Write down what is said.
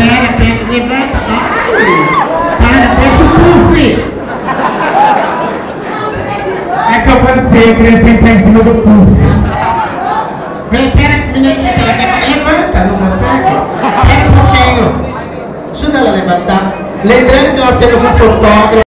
Pera, pera, levanta. Ai, para, deixa o puff. É que eu passei, eu queria sentar em cima do puff. Vem, pera minutinho, ela quer... Levanta, não consegue? Pera um pouquinho. Ajuda ela a levantar. Lembrando que nós temos um fotógrafo.